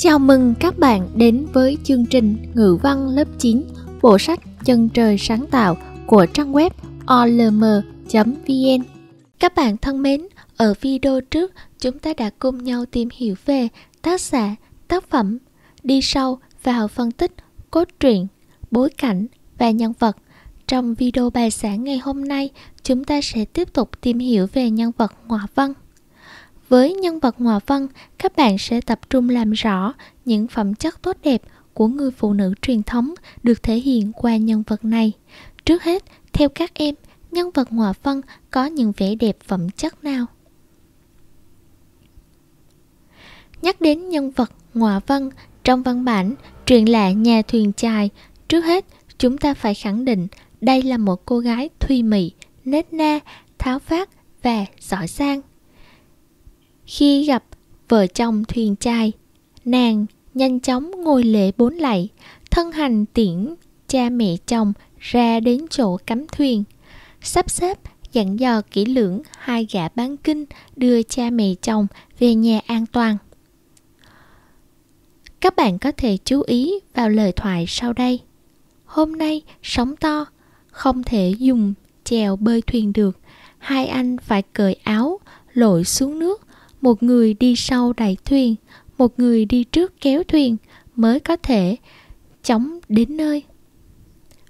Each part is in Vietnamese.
Chào mừng các bạn đến với chương trình Ngữ văn lớp 9 Bộ sách Chân trời sáng tạo của trang web olm.vn Các bạn thân mến, ở video trước chúng ta đã cùng nhau tìm hiểu về tác giả, tác phẩm, đi sâu vào phân tích cốt truyện, bối cảnh và nhân vật. Trong video bài giảng ngày hôm nay, chúng ta sẽ tiếp tục tìm hiểu về nhân vật Ngoại Văn. Với nhân vật Hòa Văn, các bạn sẽ tập trung làm rõ những phẩm chất tốt đẹp của người phụ nữ truyền thống được thể hiện qua nhân vật này. Trước hết, theo các em, nhân vật Hòa Văn có những vẻ đẹp phẩm chất nào? Nhắc đến nhân vật Hòa Văn trong văn bản truyền lạ nhà thuyền chài, trước hết chúng ta phải khẳng định đây là một cô gái thùy mị, nết na, tháo phát và giỏi sang. Khi gặp vợ chồng thuyền trai, nàng nhanh chóng ngồi lễ bốn lạy, thân hành tiễn cha mẹ chồng ra đến chỗ cắm thuyền. Sắp xếp dặn dò kỹ lưỡng hai gã bán kinh đưa cha mẹ chồng về nhà an toàn. Các bạn có thể chú ý vào lời thoại sau đây. Hôm nay sóng to, không thể dùng chèo bơi thuyền được. Hai anh phải cởi áo, lội xuống nước một người đi sau đẩy thuyền, một người đi trước kéo thuyền mới có thể chóng đến nơi.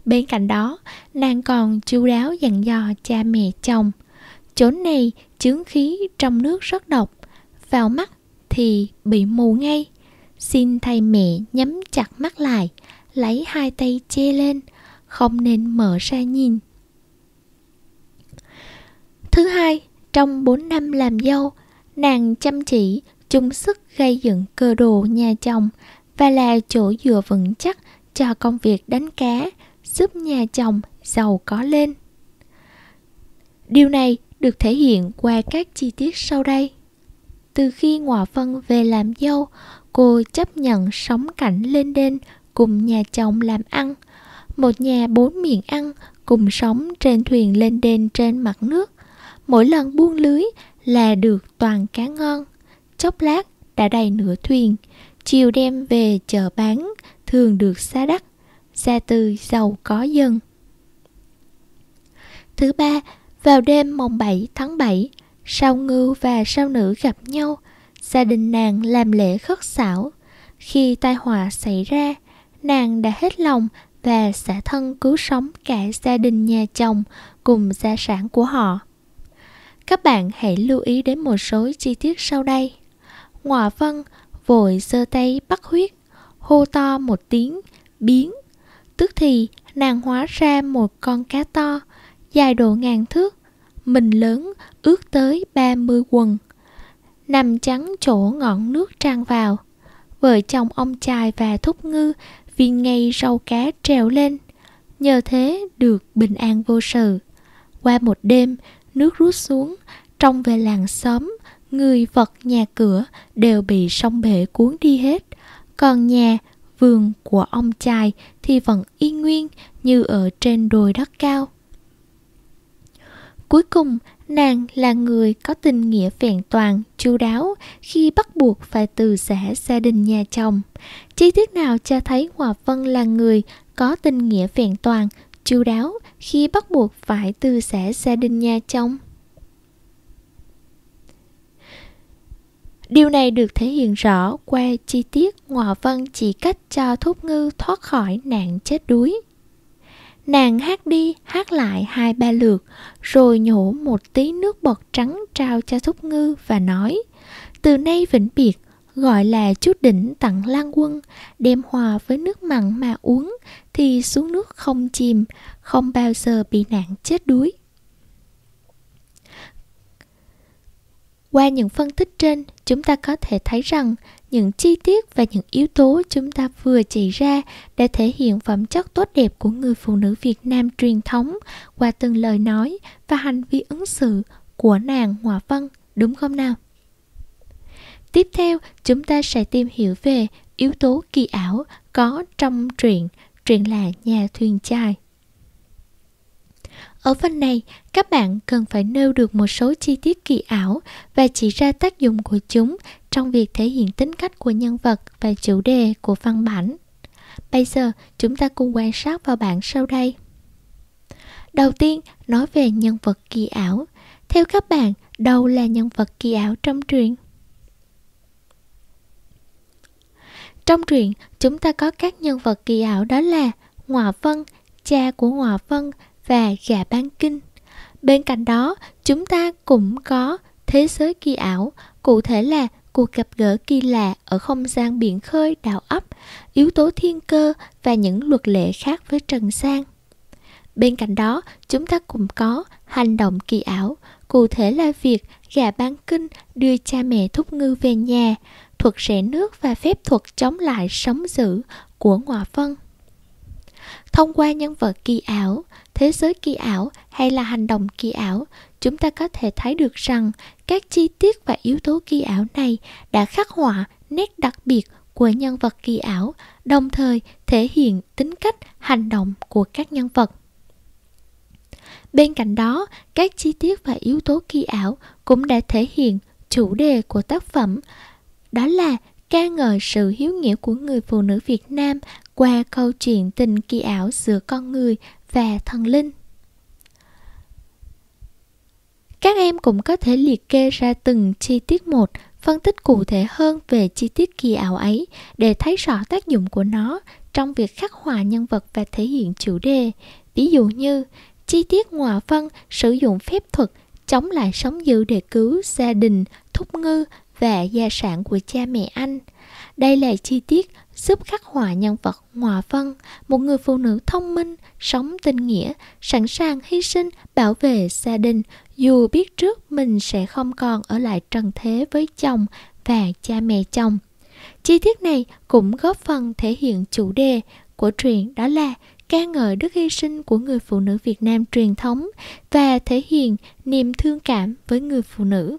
Bên cạnh đó, nàng còn chu đáo dặn dò cha mẹ chồng chốn này chướng khí trong nước rất độc, vào mắt thì bị mù ngay. Xin thầy mẹ nhắm chặt mắt lại, lấy hai tay che lên, không nên mở ra nhìn. Thứ hai, trong bốn năm làm dâu nàng chăm chỉ, chung sức gây dựng cơ đồ nhà chồng và là chỗ dựa vững chắc cho công việc đánh cá, giúp nhà chồng giàu có lên. Điều này được thể hiện qua các chi tiết sau đây. Từ khi ngọa phân về làm dâu, cô chấp nhận sống cảnh lên đên cùng nhà chồng làm ăn. Một nhà bốn miệng ăn cùng sống trên thuyền lên đên trên mặt nước. Mỗi lần buông lưới là được toàn cá ngon. Chốc lát đã đầy nửa thuyền. Chiều đem về chợ bán, thường được xa đắt gia tư giàu có dân thứ ba, vào đêm mồng 7 tháng 7 sao ngưu và sao nữ gặp nhau. Gia đình nàng làm lễ khất xảo. Khi tai họa xảy ra, nàng đã hết lòng và xả thân cứu sống cả gia đình nhà chồng cùng gia sản của họ các bạn hãy lưu ý đến một số chi tiết sau đây. Ngọa Vân vội giơ tay bắt huyết, hô to một tiếng, biến. Tức thì nàng hóa ra một con cá to, dài độ ngàn thước, mình lớn ước tới 30 quần. Nằm trắng chỗ ngọn nước tràn vào. Vợ chồng ông chài và thúc ngư vì ngay rau cá trèo lên. Nhờ thế được bình an vô sự. Qua một đêm, nước rút xuống, trong về làng xóm, người vật nhà cửa đều bị sông bể cuốn đi hết. Còn nhà, vườn của ông chài thì vẫn y nguyên như ở trên đồi đất cao. Cuối cùng, nàng là người có tình nghĩa vẹn toàn, chu đáo khi bắt buộc phải từ giã gia đình nhà chồng. Chi tiết nào cho thấy Hòa Vân là người có tình nghĩa vẹn toàn, chu đáo, khi bắt buộc phải từ giã gia đình nhà chồng? Điều này được thể hiện rõ qua chi tiết Ngọ Vân chỉ cách cho Thúc Ngư thoát khỏi nạn chết đuối. Nàng hát đi, hát lại hai ba lượt, rồi nhổ một tí nước bọt trắng trao cho Thúc Ngư và nói, Từ nay vĩnh biệt gọi là chút đỉnh tặng lan quân đem hòa với nước mặn mà uống thì xuống nước không chìm không bao giờ bị nạn chết đuối Qua những phân tích trên, chúng ta có thể thấy rằng những chi tiết và những yếu tố chúng ta vừa chỉ ra đã thể hiện phẩm chất tốt đẹp của người phụ nữ Việt Nam truyền thống qua từng lời nói và hành vi ứng xử của nàng Hòa Vân, đúng không nào? Tiếp theo, chúng ta sẽ tìm hiểu về yếu tố kỳ ảo có trong truyện, truyện là nhà thuyền trai Ở phần này, các bạn cần phải nêu được một số chi tiết kỳ ảo và chỉ ra tác dụng của chúng trong việc thể hiện tính cách của nhân vật và chủ đề của văn bản. Bây giờ, chúng ta cùng quan sát vào bảng sau đây. Đầu tiên, nói về nhân vật kỳ ảo. Theo các bạn, đâu là nhân vật kỳ ảo trong truyện? Trong truyện, chúng ta có các nhân vật kỳ ảo đó là Ngọa Vân, cha của Ngọa Vân và gà bán kinh. Bên cạnh đó, chúng ta cũng có thế giới kỳ ảo, cụ thể là cuộc gặp gỡ kỳ lạ ở không gian biển khơi đảo ấp, yếu tố thiên cơ và những luật lệ khác với Trần Sang. Bên cạnh đó, chúng ta cũng có hành động kỳ ảo, cụ thể là việc gà bán kinh đưa cha mẹ thúc ngư về nhà, thuật rẽ nước và phép thuật chống lại sống dữ của Ngọa Vân. Thông qua nhân vật kỳ ảo, thế giới kỳ ảo hay là hành động kỳ ảo, chúng ta có thể thấy được rằng các chi tiết và yếu tố kỳ ảo này đã khắc họa nét đặc biệt của nhân vật kỳ ảo, đồng thời thể hiện tính cách hành động của các nhân vật. Bên cạnh đó, các chi tiết và yếu tố kỳ ảo cũng đã thể hiện chủ đề của tác phẩm, đó là ca ngợi sự hiếu nghĩa của người phụ nữ Việt Nam qua câu chuyện tình kỳ ảo giữa con người và thần linh. Các em cũng có thể liệt kê ra từng chi tiết một, phân tích cụ thể hơn về chi tiết kỳ ảo ấy để thấy rõ tác dụng của nó trong việc khắc họa nhân vật và thể hiện chủ đề. Ví dụ như, chi tiết ngọa phân sử dụng phép thuật chống lại sóng dữ để cứu gia đình, thúc ngư và gia sản của cha mẹ anh. Đây là chi tiết giúp khắc họa nhân vật Ngọa Vân, một người phụ nữ thông minh, sống tình nghĩa, sẵn sàng hy sinh bảo vệ gia đình dù biết trước mình sẽ không còn ở lại trần thế với chồng và cha mẹ chồng. Chi tiết này cũng góp phần thể hiện chủ đề của truyện đó là ca ngợi đức hy sinh của người phụ nữ Việt Nam truyền thống và thể hiện niềm thương cảm với người phụ nữ.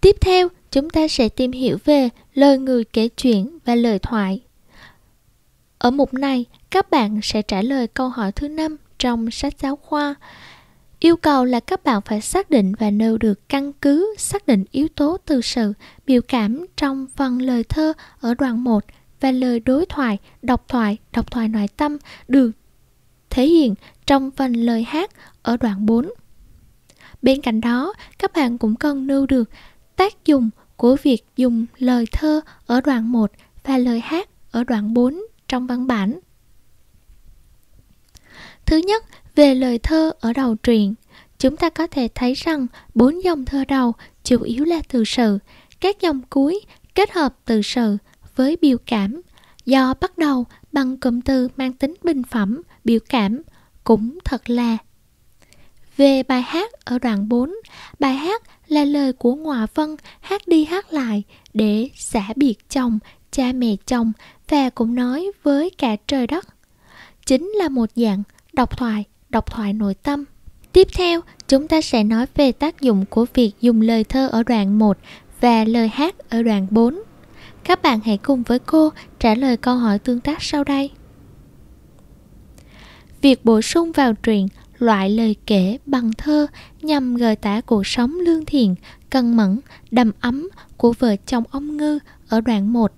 Tiếp theo, chúng ta sẽ tìm hiểu về lời người kể chuyện và lời thoại. Ở mục này, các bạn sẽ trả lời câu hỏi thứ năm trong sách giáo khoa. Yêu cầu là các bạn phải xác định và nêu được căn cứ xác định yếu tố từ sự biểu cảm trong phần lời thơ ở đoạn 1 và lời đối thoại, độc thoại, độc thoại nội tâm được thể hiện trong phần lời hát ở đoạn 4. Bên cạnh đó, các bạn cũng cần nêu được tác dụng của việc dùng lời thơ ở đoạn 1 và lời hát ở đoạn 4 trong văn bản. Thứ nhất, về lời thơ ở đầu truyện, chúng ta có thể thấy rằng bốn dòng thơ đầu chủ yếu là từ sự, các dòng cuối kết hợp từ sự với biểu cảm, do bắt đầu bằng cụm từ mang tính bình phẩm, biểu cảm, cũng thật là. Về bài hát ở đoạn 4, bài hát là lời của Ngọa Vân hát đi hát lại để xả biệt chồng, cha mẹ chồng và cũng nói với cả trời đất. Chính là một dạng độc thoại, độc thoại nội tâm. Tiếp theo, chúng ta sẽ nói về tác dụng của việc dùng lời thơ ở đoạn 1 và lời hát ở đoạn 4. Các bạn hãy cùng với cô trả lời câu hỏi tương tác sau đây. Việc bổ sung vào truyện loại lời kể bằng thơ nhằm gợi tả cuộc sống lương thiện, cân mẫn, đầm ấm của vợ chồng ông Ngư ở đoạn 1.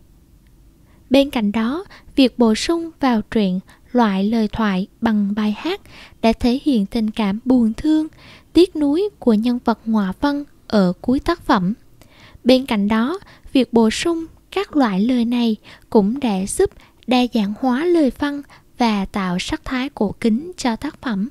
Bên cạnh đó, việc bổ sung vào truyện loại lời thoại bằng bài hát đã thể hiện tình cảm buồn thương, tiếc nuối của nhân vật ngoại văn ở cuối tác phẩm. Bên cạnh đó, việc bổ sung các loại lời này cũng đã giúp đa dạng hóa lời văn và tạo sắc thái cổ kính cho tác phẩm.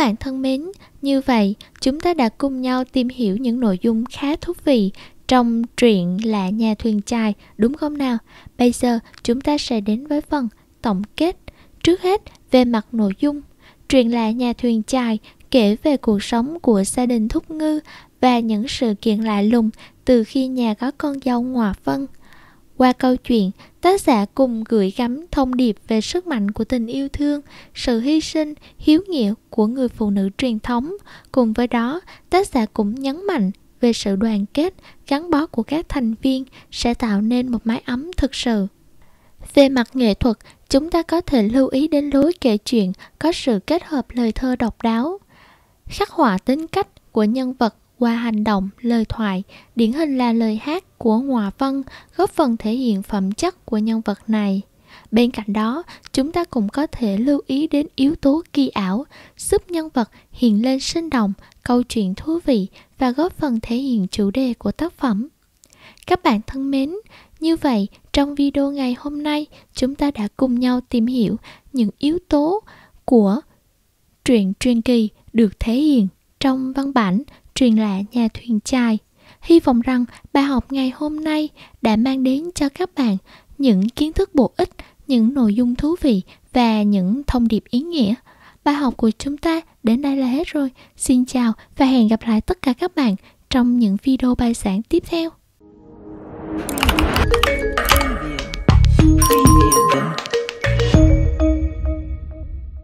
Bạn thân mến, như vậy chúng ta đã cùng nhau tìm hiểu những nội dung khá thú vị trong truyện là nhà thuyền chài đúng không nào? Bây giờ chúng ta sẽ đến với phần tổng kết. Trước hết về mặt nội dung, truyện là nhà thuyền chài kể về cuộc sống của gia đình Thúc Ngư và những sự kiện lạ lùng từ khi nhà có con dâu Ngọa Vân. Qua câu chuyện, tác giả cùng gửi gắm thông điệp về sức mạnh của tình yêu thương, sự hy sinh, hiếu nghĩa của người phụ nữ truyền thống. Cùng với đó, tác giả cũng nhấn mạnh về sự đoàn kết, gắn bó của các thành viên sẽ tạo nên một mái ấm thực sự. Về mặt nghệ thuật, chúng ta có thể lưu ý đến lối kể chuyện có sự kết hợp lời thơ độc đáo. khắc họa tính cách của nhân vật qua hành động, lời thoại, điển hình là lời hát của Hòa Vân góp phần thể hiện phẩm chất của nhân vật này. Bên cạnh đó, chúng ta cũng có thể lưu ý đến yếu tố kỳ ảo, giúp nhân vật hiện lên sinh động, câu chuyện thú vị và góp phần thể hiện chủ đề của tác phẩm. Các bạn thân mến, như vậy trong video ngày hôm nay chúng ta đã cùng nhau tìm hiểu những yếu tố của truyện truyền kỳ được thể hiện trong văn bản truyền lạ nhà thuyền chài. Hy vọng rằng bài học ngày hôm nay đã mang đến cho các bạn những kiến thức bổ ích, những nội dung thú vị và những thông điệp ý nghĩa. Bài học của chúng ta đến đây là hết rồi. Xin chào và hẹn gặp lại tất cả các bạn trong những video bài giảng tiếp theo. Preview. Preview.